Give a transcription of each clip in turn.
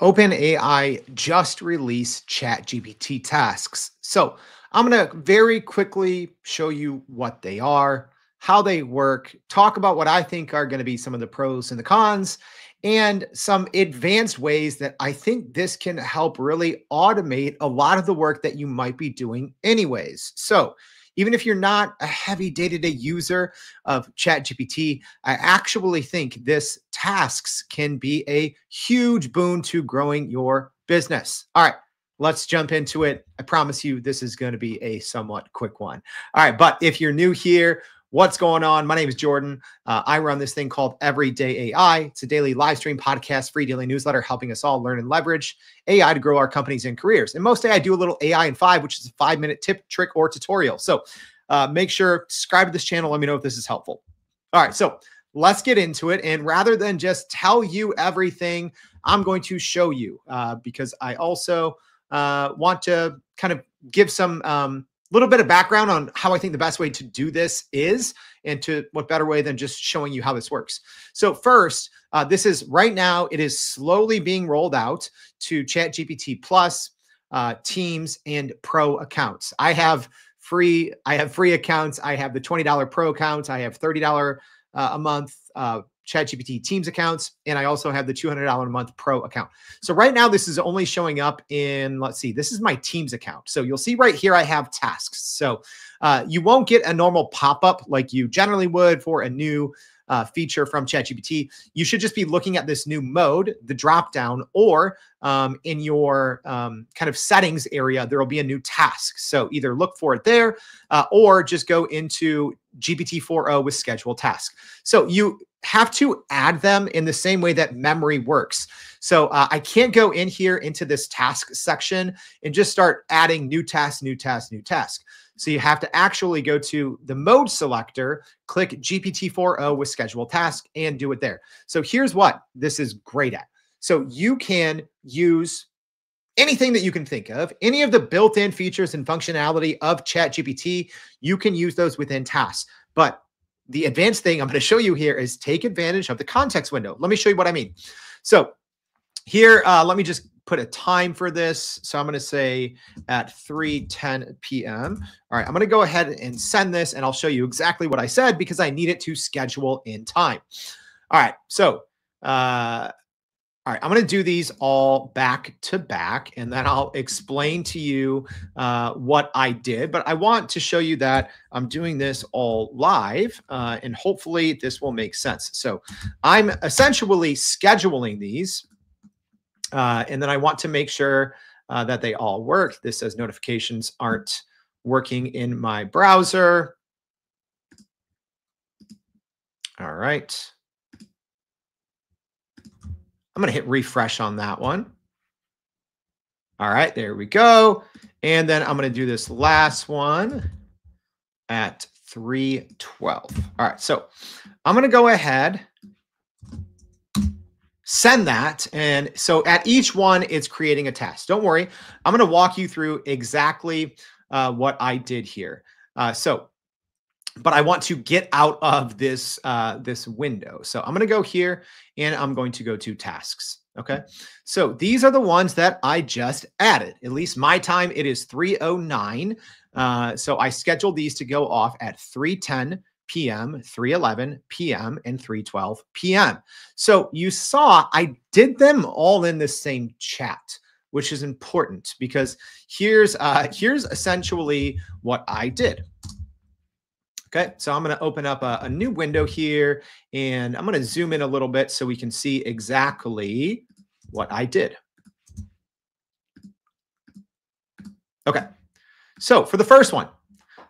OpenAI just released ChatGPT tasks. So I'm going to very quickly show you what they are, how they work, talk about what I think are going to be some of the pros and the cons, and some advanced ways that I think this can help really automate a lot of the work that you might be doing anyways. So even if you're not a heavy day-to-day user of ChatGPT, I actually think this tasks can be a huge boon to growing your business. All right, let's jump into it. I promise you this is going to be a somewhat quick one. All right, but if you're new here, What's going on? My name is Jordan. Uh, I run this thing called Everyday AI. It's a daily live stream podcast, free daily newsletter, helping us all learn and leverage AI to grow our companies and careers. And most day I do a little AI in five, which is a five minute tip, trick, or tutorial. So uh, make sure subscribe to this channel. Let me know if this is helpful. All right, so let's get into it. And rather than just tell you everything, I'm going to show you uh, because I also uh, want to kind of give some um, little bit of background on how I think the best way to do this is, and to what better way than just showing you how this works. So first, uh, this is right now, it is slowly being rolled out to ChatGPT Plus, uh, Teams, and Pro accounts. I have free, I have free accounts. I have the $20 Pro account. I have $30 uh, a month uh, ChatGPT Teams accounts, and I also have the $200 a month Pro account. So right now, this is only showing up in, let's see, this is my Teams account. So you'll see right here, I have tasks. So uh, you won't get a normal pop-up like you generally would for a new uh, feature from ChatGPT, you should just be looking at this new mode, the dropdown, or um, in your um, kind of settings area, there will be a new task. So either look for it there uh, or just go into GPT-4o with schedule task. So you have to add them in the same way that memory works. So uh, I can't go in here into this task section and just start adding new task, new task, new task. So you have to actually go to the mode selector, click GPT-4o with schedule task and do it there. So here's what this is great at. So you can use anything that you can think of, any of the built-in features and functionality of ChatGPT, you can use those within tasks. But the advanced thing I'm going to show you here is take advantage of the context window. Let me show you what I mean. So here, uh, let me just put a time for this. So I'm going to say at 3:10 p.m. All right, I'm going to go ahead and send this and I'll show you exactly what I said because I need it to schedule in time. All right, so uh, all right, I'm going to do these all back to back, and then I'll explain to you uh, what I did. But I want to show you that I'm doing this all live, uh, and hopefully this will make sense. So I'm essentially scheduling these uh, and then I want to make sure uh, that they all work. This says notifications aren't working in my browser. All right. I'm going to hit refresh on that one. All right, there we go. And then I'm going to do this last one at 312. All right, so I'm going to go ahead send that. And so at each one, it's creating a test. Don't worry. I'm going to walk you through exactly uh, what I did here. Uh, so, but I want to get out of this, uh, this window. So I'm going to go here and I'm going to go to tasks. Okay. So these are the ones that I just added. At least my time, it is 309. Uh, so I scheduled these to go off at 310 p.m., 3:11 p.m., and 3:12 p.m. So you saw I did them all in the same chat, which is important because here's uh, here's essentially what I did. Okay, so I'm going to open up a, a new window here, and I'm going to zoom in a little bit so we can see exactly what I did. Okay, so for the first one,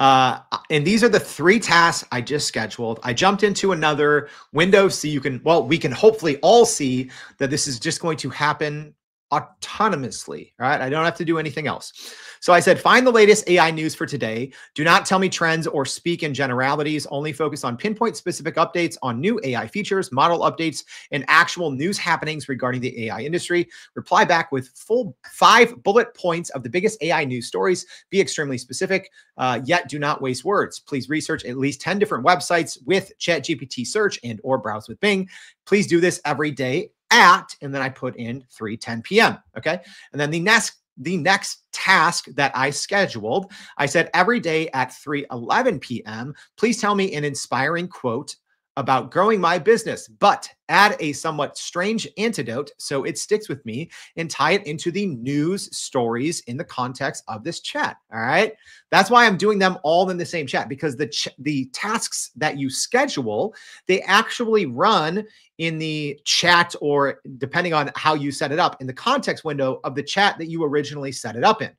uh, and these are the three tasks I just scheduled. I jumped into another window so you can, well, we can hopefully all see that this is just going to happen autonomously, right? I don't have to do anything else. So I said, find the latest AI news for today. Do not tell me trends or speak in generalities. Only focus on pinpoint specific updates on new AI features, model updates, and actual news happenings regarding the AI industry. Reply back with full five bullet points of the biggest AI news stories. Be extremely specific, uh, yet do not waste words. Please research at least 10 different websites with ChatGPT search and or browse with Bing. Please do this every day at, and then I put in 3:10 p.m. Okay. And then the next the next task that I scheduled, I said every day at 3:11 p.m., please tell me an inspiring quote about growing my business, but add a somewhat strange antidote so it sticks with me and tie it into the news stories in the context of this chat. All right. That's why I'm doing them all in the same chat because the ch- the tasks that you schedule, they actually run in the chat or depending on how you set it up in the context window of the chat that you originally set it up in.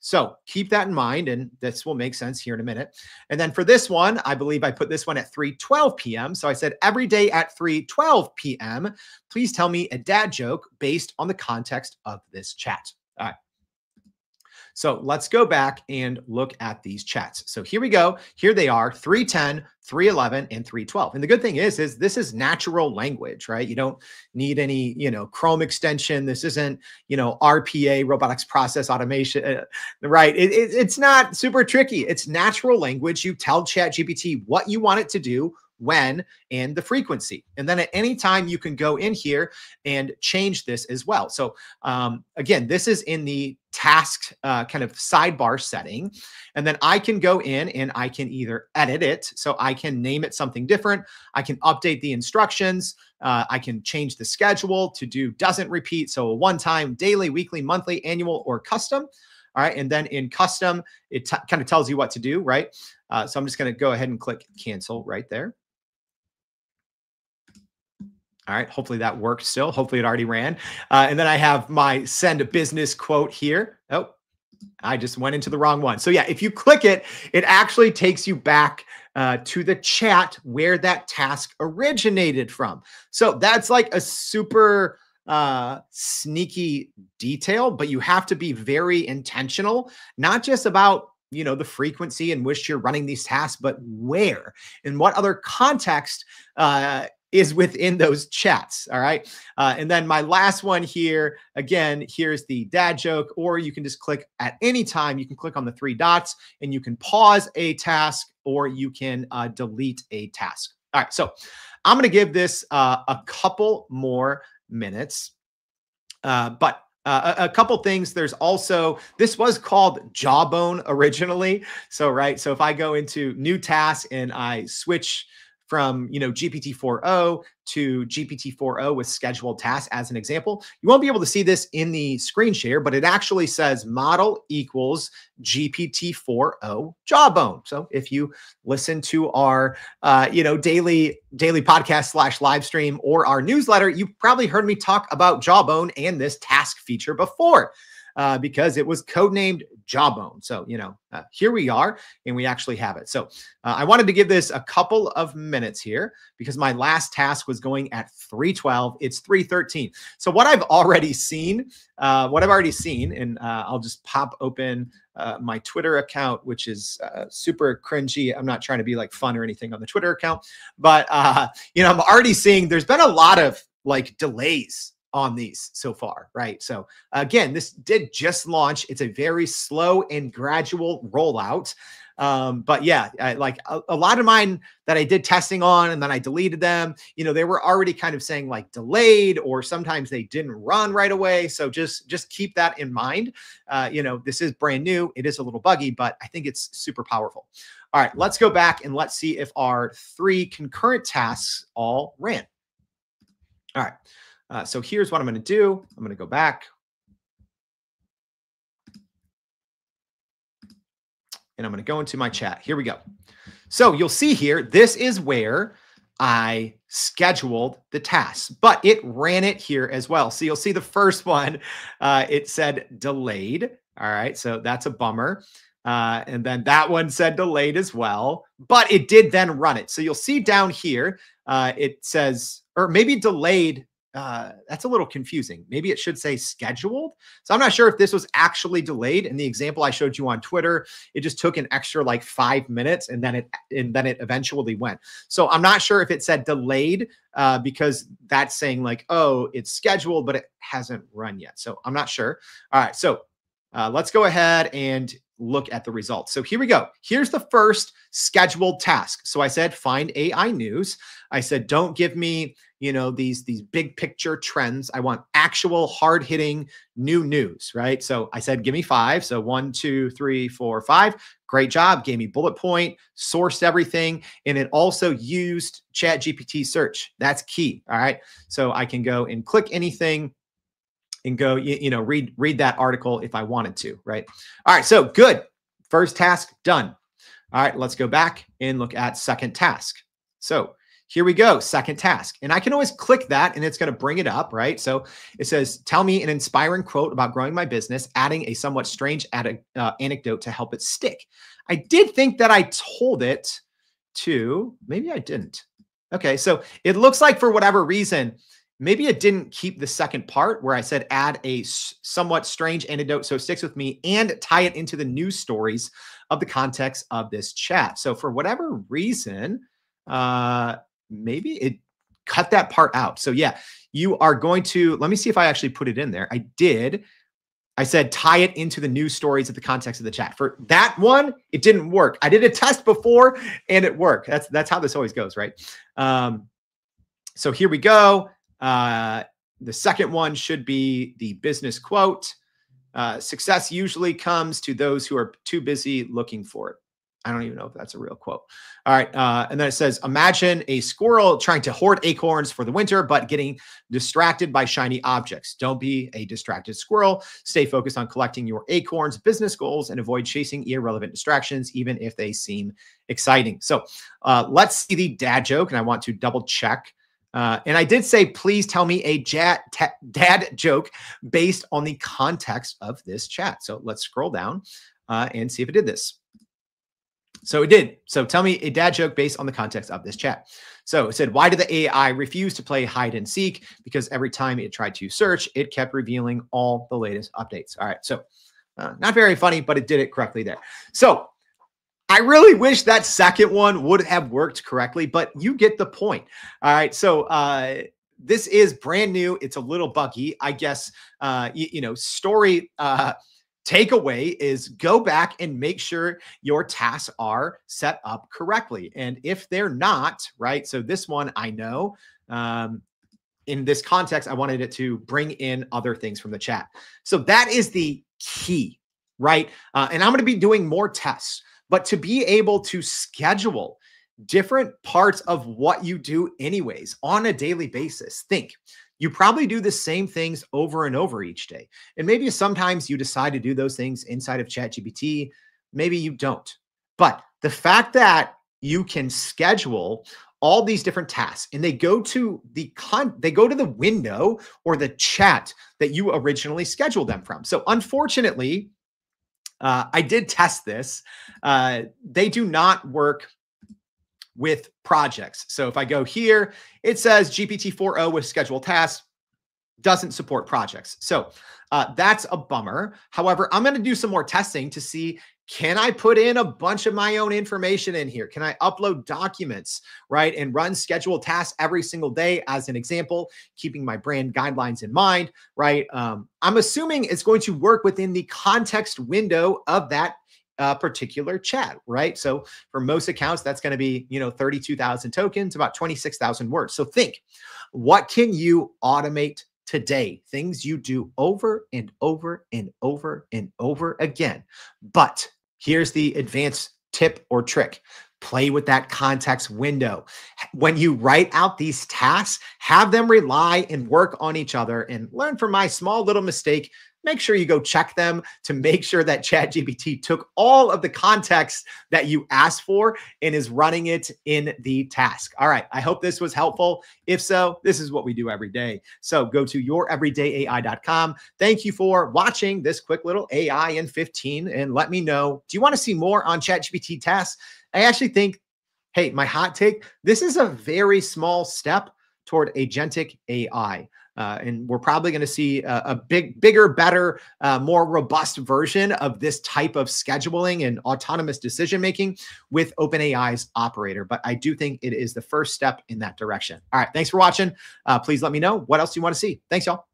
So keep that in mind, and this will make sense here in a minute. And then for this one, I believe I put this one at 3:12 p.m. So I said every day at 3:12 p.m. Please tell me a dad joke based on the context of this chat. All right. So let's go back and look at these chats. So here we go. Here they are 310, 311, and 312. And the good thing is, is this is natural language, right? You don't need any, you know, Chrome extension. This isn't, you know, RPA, robotics process automation, uh, right? It, it, it's not super tricky. It's natural language. You tell ChatGPT what you want it to do, when, and the frequency. And then at any time, you can go in here and change this as well. So um, again, this is in the task uh, kind of sidebar setting. And then I can go in and I can either edit it. So I can name it something different. I can update the instructions. Uh, I can change the schedule to do doesn't repeat. So one time, daily, weekly, monthly, annual, or custom. All right. And then in custom, it kind of tells you what to do, right? Uh, so I'm just going to go ahead and click cancel right there. All right. Hopefully that worked still. Hopefully it already ran. Uh, and then I have my send a business quote here. Oh, I just went into the wrong one. So yeah, if you click it, it actually takes you back uh, to the chat where that task originated from. So that's like a super uh, sneaky detail, but you have to be very intentional, not just about you know the frequency in which you're running these tasks but where in what other context uh, is within those chats. All right. Uh, and then my last one here, again, here's the dad joke, or you can just click at any time. You can click on the three dots and you can pause a task or you can uh, delete a task. All right. So I'm going to give this uh, a couple more minutes. Uh, but uh, a, a, couple things. There's also this was called Jawbone originally. So right. So if I go into new task and I switch from you know GPT-4o to GPT-4o with scheduled tasks as an example. You won't be able to see this in the screen share, but it actually says model equals GPT-4o jawbone. So if you listen to our uh, you know daily daily podcast slash live stream or our newsletter, you probably heard me talk about jawbone and this task feature before uh, because it was codenamed Jawbone. So, you know, uh, here we are and we actually have it. So uh, I wanted to give this a couple of minutes here because my last task was going at 312. It's 313. So what I've already seen, uh, what I've already seen, and uh, I'll just pop open uh, my Twitter account, which is super cringy. I'm not trying to be like fun or anything on the Twitter account, but uh, you know, I'm already seeing there's been a lot of like delays on these so far, right? So again, this did just launch. It's a very slow and gradual rollout. Um, but yeah, I, like a, a, lot of mine that I did testing on and then I deleted them, you know, they were already kind of saying like delayed or sometimes they didn't run right away. So just, just keep that in mind. Uh, you know, this is brand new. It is a little buggy, but I think it's super powerful. All right, let's go back and let's see if our three concurrent tasks all ran. All right. Uh, so here's what I'm going to do. I'm going to go back. And I'm going to go into my chat. Here we go. So you'll see here, this is where I scheduled the tasks, but it ran it here as well. So you'll see the first one, uh, it said delayed. All right. So that's a bummer. Uh, and then that one said delayed as well, but it did then run it. So you'll see down here, uh, it says, or maybe delayed uh, that's a little confusing. Maybe it should say scheduled. So I'm not sure if this was actually delayed. In the example I showed you on Twitter, it just took an extra like five minutes, and then it and then it eventually went. So I'm not sure if it said delayed uh, because that's saying like, oh, it's scheduled, but it hasn't run yet. So I'm not sure. All right, so uh, let's go ahead and look at the results. So here we go. Here's the first scheduled task. So I said find AI news. I said don't give me, you know, these these big picture trends. I want actual hard hitting new news, right? So I said give me five. So one, two, three, four, five. Great job. Gave me bullet point, sourced everything, and it also used Chat GPT search. That's key. All right. So I can go and click anything and go, you, you know, read read that article if I wanted to, right? All right, so good. First task done. All right, let's go back and look at second task. So here we go, second task. And I can always click that and it's going to bring it up, right? So it says, tell me an inspiring quote about growing my business, adding a somewhat strange ad- uh, anecdote to help it stick. I did think that I told it to, maybe I didn't. Okay, so it looks like for whatever reason, maybe it didn't keep the second part where I said add a somewhat strange anecdote so sticks with me and tie it into the news stories of the context of this chat. So for whatever reason, uh, maybe it cut that part out. So yeah, you are going to let me see if I actually put it in there. I did. I said tie it into the news stories of the context of the chat. For that one, it didn't work. I did a test before and it worked. That's that's how this always goes, right? Um, so here we go. Uh, the second one should be the business quote. Uh, success usually comes to those who are too busy looking for it. I don't even know if that's a real quote. All right. Uh, and then it says Imagine a squirrel trying to hoard acorns for the winter, but getting distracted by shiny objects. Don't be a distracted squirrel. Stay focused on collecting your acorns, business goals, and avoid chasing irrelevant distractions, even if they seem exciting. So uh, let's see the dad joke. And I want to double check uh, and I did say, please tell me a dad, dad joke based on the context of this chat. So let's scroll down uh, and see if it did this. So it did. So tell me a dad joke based on the context of this chat. So it said, why did the AI refuse to play hide and seek? Because every time it tried to search, it kept revealing all the latest updates. All right. So uh, not very funny, but it did it correctly there. So I really wish that second one would have worked correctly, but you get the point. All right. So uh, this is brand new. It's a little buggy. I guess, uh, you, you know, story uh, takeaway is go back and make sure your tasks are set up correctly. And if they're not, right? So this one I know. Um, in this context, I wanted it to bring in other things from the chat. So that is the key, right? Uh, and I'm going to be doing more tests. But to be able to schedule different parts of what you do, anyways, on a daily basis, think you probably do the same things over and over each day. And maybe sometimes you decide to do those things inside of ChatGPT, maybe you don't. But the fact that you can schedule all these different tasks and they go to the con they go to the window or the chat that you originally scheduled them from. So unfortunately, uh, I did test this. Uh, they do not work with projects. So if I go here, it says GPT-4o with scheduled tasks doesn't support projects. So uh, that's a bummer. However, I'm going to do some more testing to see can I put in a bunch of my own information in here? Can I upload documents, right? And run scheduled tasks every single day, as an example, keeping my brand guidelines in mind, right? Um, I'm assuming it's going to work within the context window of that uh, particular chat, right? So for most accounts, that's going to be, you know, 32,000 tokens, about 26,000 words. So think, what can you automate today? Things you do over and over and over and over again. But Here's the advanced tip or trick play with that context window. When you write out these tasks, have them rely and work on each other and learn from my small little mistake make sure you go check them to make sure that ChatGPT took all of the context that you asked for and is running it in the task. All right. I hope this was helpful. If so, this is what we do every day. So go to youreverydayai.com. Thank you for watching this quick little AI in 15 and let me know do you want to see more on ChatGPT tasks? I actually think, hey, my hot take this is a very small step toward agentic AI. Uh, and we're probably going to see a, a, big, bigger, better, uh, more robust version of this type of scheduling and autonomous decision making with OpenAI's operator. But I do think it is the first step in that direction. All right. Thanks for watching. Uh, please let me know what else you want to see. Thanks, y'all.